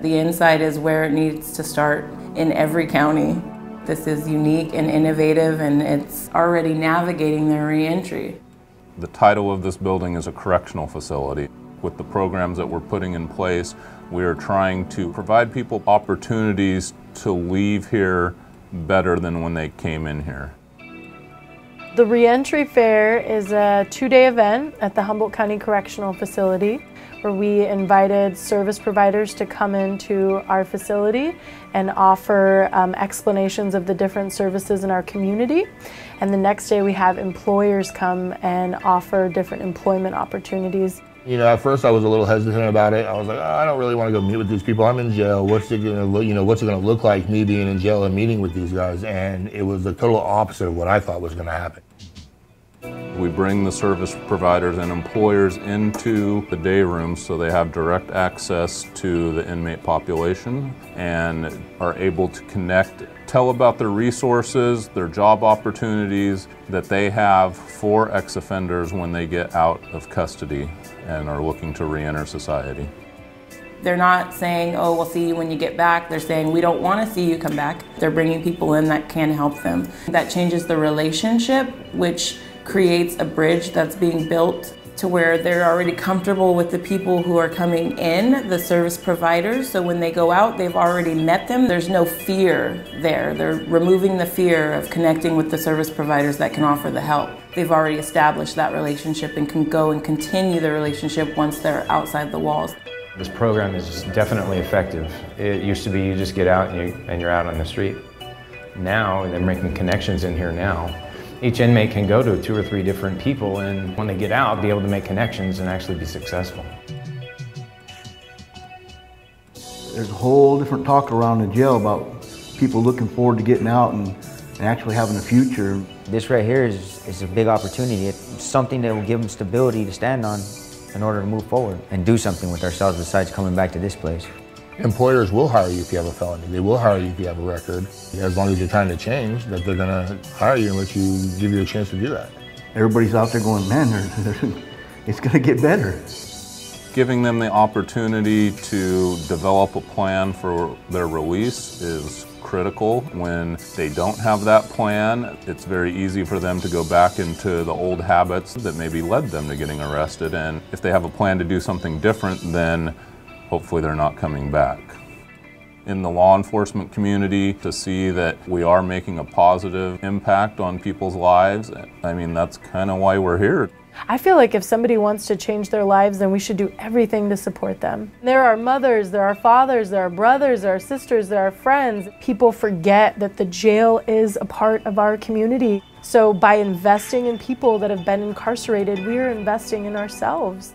The inside is where it needs to start in every county. This is unique and innovative, and it's already navigating their reentry. The title of this building is a correctional facility. With the programs that we're putting in place, we are trying to provide people opportunities to leave here better than when they came in here. The Reentry Fair is a two-day event at the Humboldt County Correctional Facility where we invited service providers to come into our facility and offer um, explanations of the different services in our community. And the next day we have employers come and offer different employment opportunities. You know, at first I was a little hesitant about it. I was like, oh, I don't really want to go meet with these people. I'm in jail. What's it gonna look? You know, what's it gonna look like me being in jail and meeting with these guys? And it was the total opposite of what I thought was gonna happen. We bring the service providers and employers into the day rooms so they have direct access to the inmate population and are able to connect, tell about their resources, their job opportunities that they have for ex-offenders when they get out of custody and are looking to reenter society. They're not saying, oh, we'll see you when you get back. They're saying, we don't want to see you come back. They're bringing people in that can help them. That changes the relationship, which creates a bridge that's being built to where they're already comfortable with the people who are coming in, the service providers. So when they go out, they've already met them. There's no fear there. They're removing the fear of connecting with the service providers that can offer the help. They've already established that relationship and can go and continue the relationship once they're outside the walls. This program is definitely effective. It used to be you just get out and, you, and you're out on the street. Now they're making connections in here now each inmate can go to two or three different people and when they get out, be able to make connections and actually be successful. There's a whole different talk around the jail about people looking forward to getting out and, and actually having a future. This right here is, is a big opportunity. It's something that will give them stability to stand on in order to move forward and do something with ourselves besides coming back to this place. Employers will hire you if you have a felony. They will hire you if you have a record. As long as you're trying to change, that they're going to hire you and let you give you a chance to do that. Everybody's out there going, man, they're, they're, it's going to get better. Giving them the opportunity to develop a plan for their release is critical. When they don't have that plan, it's very easy for them to go back into the old habits that maybe led them to getting arrested. And if they have a plan to do something different, then hopefully they're not coming back. In the law enforcement community, to see that we are making a positive impact on people's lives, I mean, that's kind of why we're here. I feel like if somebody wants to change their lives, then we should do everything to support them. There are mothers, there are fathers, there are brothers, there are sisters, there are friends. People forget that the jail is a part of our community. So by investing in people that have been incarcerated, we are investing in ourselves.